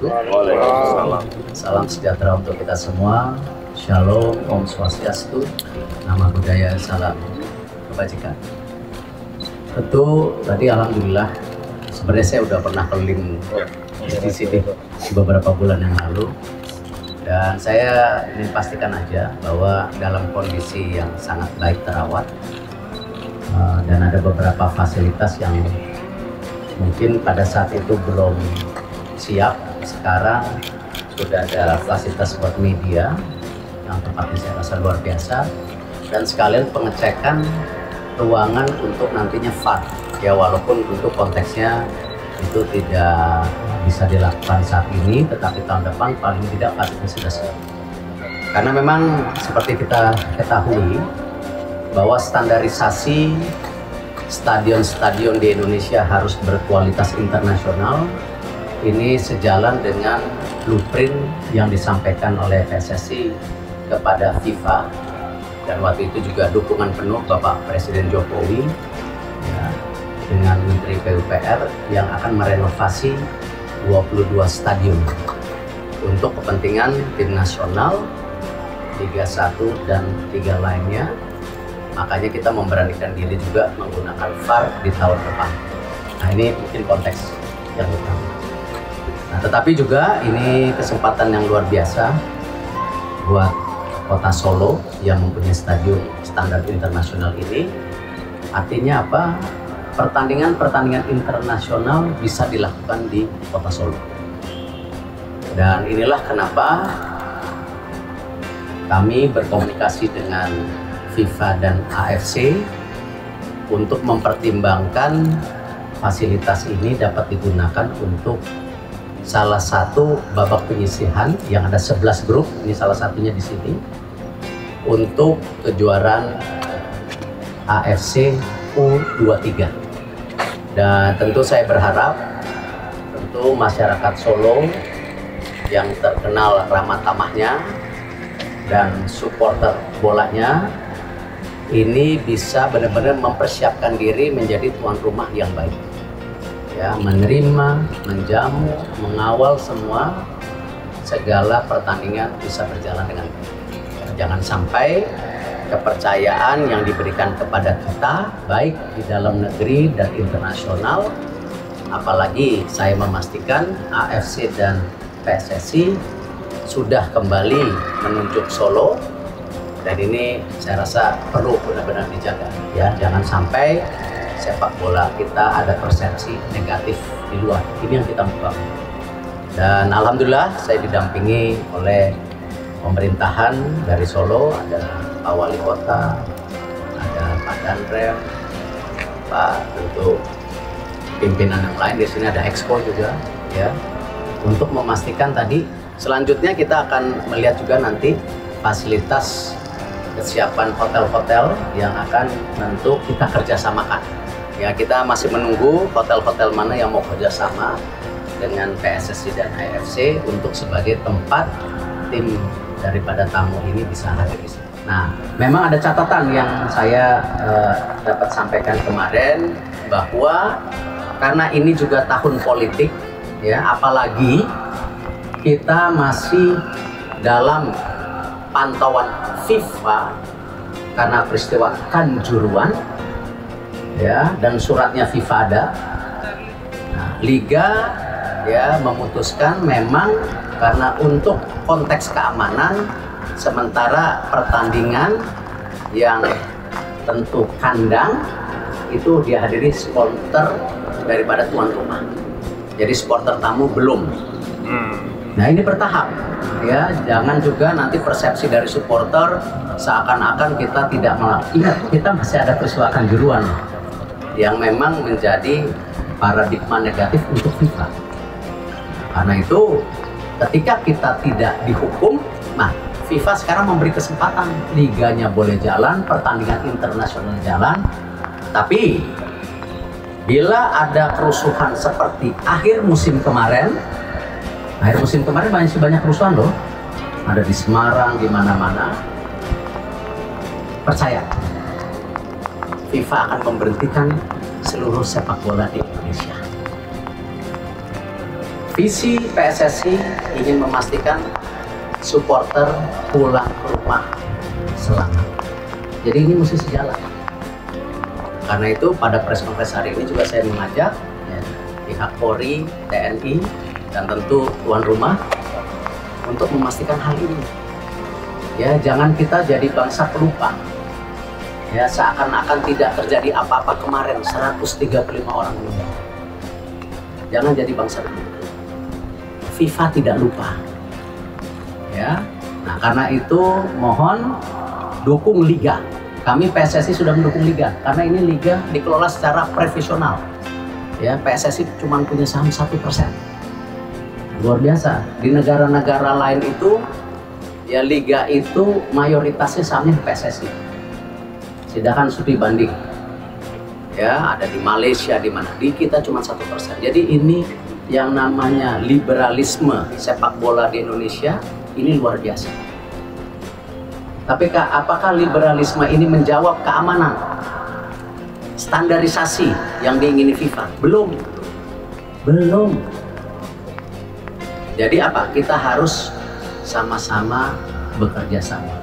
wabarakatuh. Waalaikumsalam. Salam sejahtera untuk kita semua. Shalom, Om Swastiastu, nama budaya, salam kebajikan. Tentu tadi Alhamdulillah, sebenarnya saya udah pernah keliling di sini beberapa bulan yang lalu. Dan saya ingin pastikan aja bahwa dalam kondisi yang sangat baik terawat uh, dan ada beberapa fasilitas yang mungkin pada saat itu belum siap. Sekarang sudah ada fasilitas buat media yang tempatnya saya rasa luar biasa. Dan sekalian pengecekan ruangan untuk nantinya FAT ya walaupun untuk konteksnya itu tidak bisa dilakukan saat ini tetapi tahun depan paling tidak FAT itu sudah siap. Karena memang seperti kita ketahui bahwa standarisasi stadion-stadion di Indonesia harus berkualitas internasional ini sejalan dengan blueprint yang disampaikan oleh PSSI kepada FIFA. Dan waktu itu juga dukungan penuh Bapak Presiden Jokowi ya, dengan Menteri PUPR yang akan merenovasi 22 stadion untuk kepentingan tim nasional Liga 1 dan Liga lainnya. Makanya kita memberanikan diri juga menggunakan VAR di tahun depan. Nah ini mungkin konteks yang utama tetapi juga ini kesempatan yang luar biasa buat kota Solo yang mempunyai stadion standar internasional ini. Artinya apa? Pertandingan-pertandingan internasional bisa dilakukan di kota Solo. Dan inilah kenapa kami berkomunikasi dengan FIFA dan AFC untuk mempertimbangkan fasilitas ini dapat digunakan untuk salah satu babak penyisihan yang ada 11 grup, ini salah satunya di sini, untuk kejuaraan AFC U23. Dan tentu saya berharap, tentu masyarakat Solo yang terkenal ramah tamahnya dan supporter bolanya ini bisa benar-benar mempersiapkan diri menjadi tuan rumah yang baik ya menerima, menjamu, mengawal semua segala pertandingan bisa berjalan dengan baik. Jangan sampai kepercayaan yang diberikan kepada kita baik di dalam negeri dan internasional apalagi saya memastikan AFC dan PSSI sudah kembali menunjuk Solo dan ini saya rasa perlu benar-benar dijaga ya jangan sampai sepak bola kita ada persepsi negatif di luar. Ini yang kita buka. Dan alhamdulillah saya didampingi oleh pemerintahan dari Solo, ada Pak Wali Kota, ada Pak Danrem, Pak tentu pimpinan yang lain di sini ada Expo juga ya untuk memastikan tadi selanjutnya kita akan melihat juga nanti fasilitas kesiapan hotel-hotel yang akan tentu kita kerjasamakan ya kita masih menunggu hotel-hotel mana yang mau kerjasama dengan PSSI dan AFC untuk sebagai tempat tim daripada tamu ini bisa hadir di sini. Nah, memang ada catatan yang saya uh, dapat sampaikan kemarin bahwa karena ini juga tahun politik, ya, apalagi kita masih dalam pantauan FIFA karena peristiwa Kanjuruan ya dan suratnya FIFA ada. Nah, Liga ya memutuskan memang karena untuk konteks keamanan sementara pertandingan yang tentu kandang itu dihadiri supporter daripada tuan rumah. Jadi supporter tamu belum. Hmm. Nah ini bertahap ya, jangan juga nanti persepsi dari supporter seakan-akan kita tidak melakukan. Ingat kita masih ada peristiwa kanjuruan yang memang menjadi paradigma negatif untuk FIFA. Karena itu ketika kita tidak dihukum, nah FIFA sekarang memberi kesempatan liganya boleh jalan, pertandingan internasional jalan, tapi bila ada kerusuhan seperti akhir musim kemarin, akhir musim kemarin banyak banyak kerusuhan loh, ada di Semarang, di mana-mana. Percaya, FIFA akan memberhentikan seluruh sepak bola di Indonesia. visi PSSI ingin memastikan supporter pulang ke rumah selamat. Jadi ini mesti sejalan. Karena itu pada press conference hari ini juga saya mengajak ya, pihak Polri, TNI, dan tentu tuan rumah untuk memastikan hal ini. Ya, jangan kita jadi bangsa pelupa. Ya, seakan-akan tidak terjadi apa-apa kemarin 135 orang meninggal. Jangan jadi bangsa pelupa. FIFA tidak lupa. Ya. Nah, karena itu mohon dukung liga. Kami PSSI sudah mendukung liga karena ini liga dikelola secara profesional. Ya, PSSI cuma punya saham satu persen luar biasa di negara-negara lain itu ya liga itu mayoritasnya sahamnya PSSI sedangkan studi banding. Ya ada di Malaysia di mana? Di kita cuma satu persen. Jadi ini yang namanya liberalisme sepak bola di Indonesia ini luar biasa. Tapi apakah liberalisme ini menjawab keamanan standarisasi yang diingini FIFA? Belum. Belum. Jadi apa? Kita harus sama-sama bekerja sama.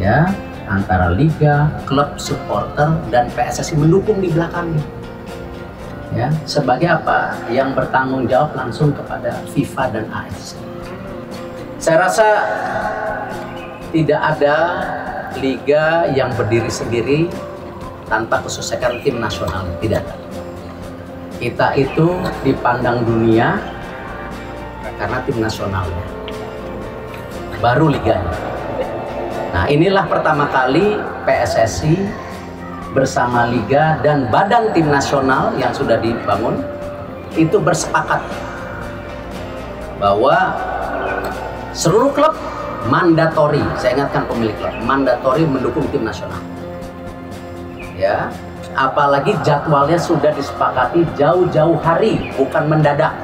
Ya, antara liga, klub, supporter dan PSSI mendukung di belakangnya. Ya, sebagai apa? Yang bertanggung jawab langsung kepada FIFA dan AFC. Saya rasa tidak ada liga yang berdiri sendiri tanpa kesuksesan tim nasional, tidak ada. Kita itu dipandang dunia karena tim nasionalnya baru liganya nah inilah pertama kali PSSI bersama liga dan badan tim nasional yang sudah dibangun itu bersepakat bahwa seluruh klub mandatori saya ingatkan pemilik klub mandatori mendukung tim nasional ya apalagi jadwalnya sudah disepakati jauh-jauh hari bukan mendadak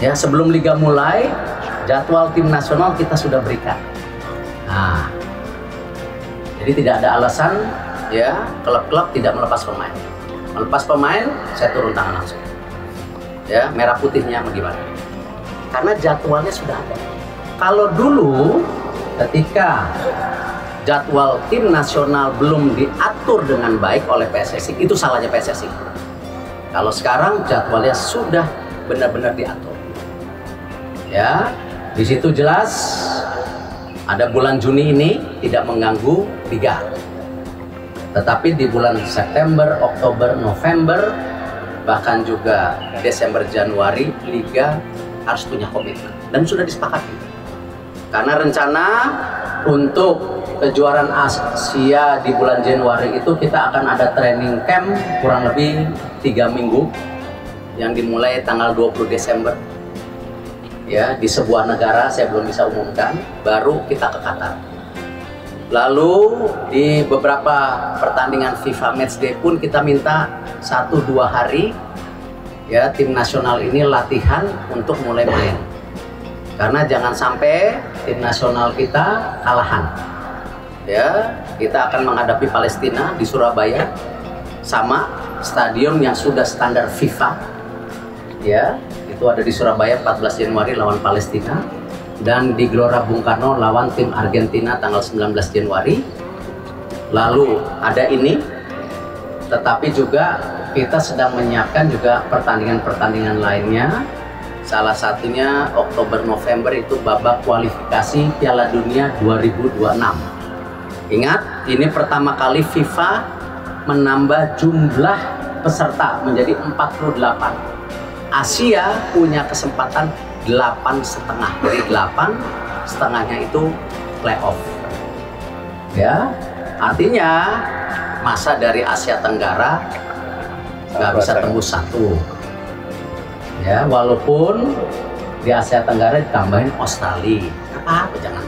Ya, sebelum liga mulai, jadwal tim nasional kita sudah berikan. Nah, jadi tidak ada alasan ya klub-klub tidak melepas pemain. Melepas pemain, saya turun tangan langsung. Ya, merah putihnya bagaimana? Karena jadwalnya sudah ada. Kalau dulu ketika jadwal tim nasional belum diatur dengan baik oleh PSSI, itu salahnya PSSI. Kalau sekarang jadwalnya sudah benar-benar diatur ya di situ jelas ada bulan Juni ini tidak mengganggu liga tetapi di bulan September, Oktober, November bahkan juga Desember, Januari liga harus punya komitmen. Dan sudah disepakati. Karena rencana untuk kejuaraan Asia di bulan Januari itu kita akan ada training camp kurang lebih tiga minggu yang dimulai tanggal 20 Desember ya di sebuah negara saya belum bisa umumkan baru kita ke Qatar. Lalu di beberapa pertandingan FIFA Matchday pun kita minta satu dua hari ya tim nasional ini latihan untuk mulai main. Karena jangan sampai tim nasional kita kalahan. Ya kita akan menghadapi Palestina di Surabaya sama stadion yang sudah standar FIFA. Ya itu ada di Surabaya 14 Januari lawan Palestina dan di Gelora Bung Karno lawan tim Argentina tanggal 19 Januari. Lalu ada ini, tetapi juga kita sedang menyiapkan juga pertandingan-pertandingan lainnya. Salah satunya Oktober November itu babak kualifikasi Piala Dunia 2026. Ingat, ini pertama kali FIFA menambah jumlah peserta menjadi 48 Asia punya kesempatan delapan setengah. Dari delapan setengahnya itu playoff. Ya artinya masa dari Asia Tenggara nggak bisa tembus satu. Ya walaupun di Asia Tenggara ditambahin Australia. Apa? Jangan